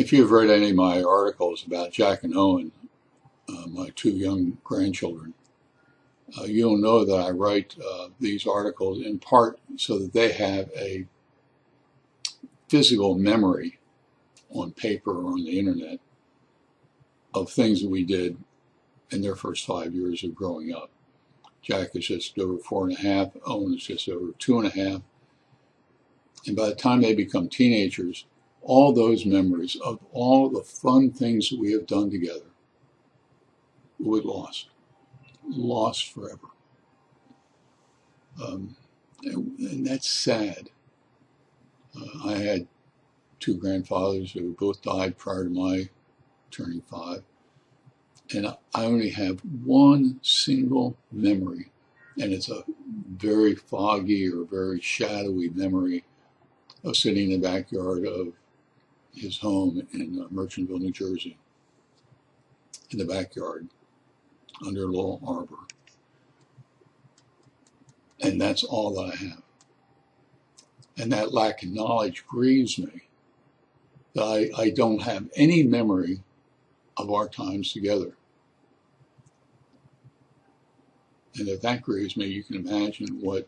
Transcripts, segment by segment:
if you've read any of my articles about Jack and Owen, uh, my two young grandchildren, uh, you'll know that I write uh, these articles in part so that they have a physical memory on paper or on the internet of things that we did in their first five years of growing up. Jack is just over four and a half, Owen is just over two and a half. And by the time they become teenagers, all those memories of all the fun things that we have done together be lost, lost forever. Um, and, and, that's sad. Uh, I had two grandfathers who both died prior to my turning five. And I only have one single memory, and it's a very foggy or very shadowy memory of sitting in the backyard of his home in uh, Merchantville, New Jersey, in the backyard under Laurel Arbor. And that's all that I have. And that lack of knowledge grieves me. That I, I don't have any memory of our times together. And if that grieves me, you can imagine what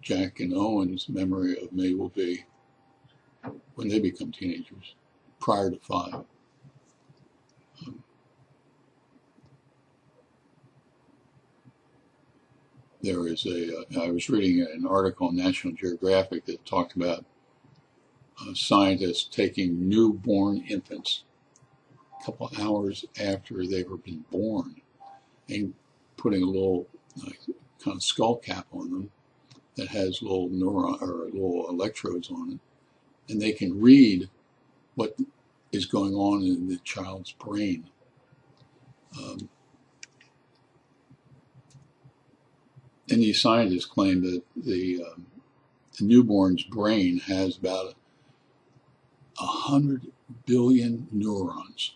Jack and Owen's memory of me will be when they become teenagers, prior to five. Um, there is a. Uh, I was reading an article in National Geographic that talked about uh, scientists taking newborn infants a couple hours after they were been born and putting a little kind of skull cap on them that has little neuron or little electrodes on it and they can read what is going on in the child's brain. Um, and these scientists claim that the, um, the newborn's brain has about a hundred billion neurons.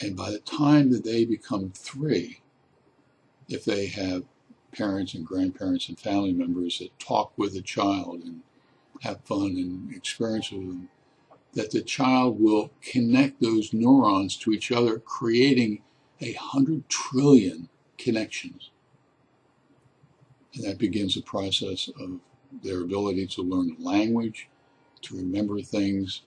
And by the time that they become three, if they have parents and grandparents and family members that talk with the child and have fun and experience with them, that the child will connect those neurons to each other, creating a hundred trillion connections. And that begins the process of their ability to learn language, to remember things,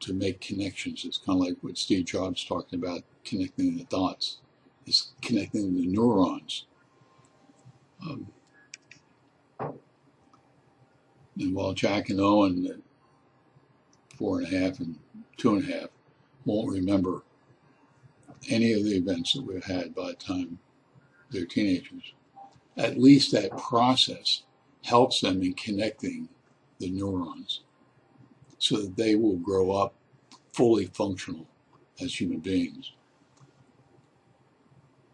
to make connections. It's kind of like what Steve Jobs talked about, connecting the dots. It's connecting the neurons um, and while Jack and Owen, at four and a half and two and a half, won't remember any of the events that we've had by the time they're teenagers, at least that process helps them in connecting the neurons so that they will grow up fully functional as human beings.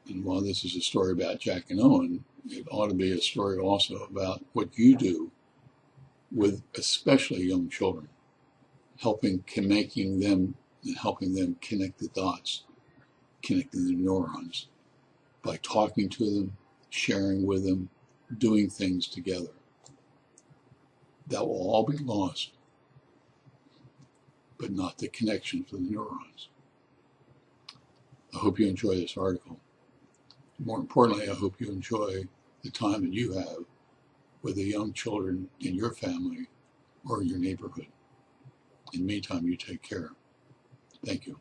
And while this is a story about Jack and Owen, it ought to be a story also about what you do with especially young children, helping making them and helping them connect the dots, connecting the neurons by talking to them, sharing with them, doing things together. That will all be lost, but not the connection to the neurons. I hope you enjoy this article. More importantly, I hope you enjoy the time that you have with the young children in your family or your neighborhood. In the meantime, you take care. Thank you.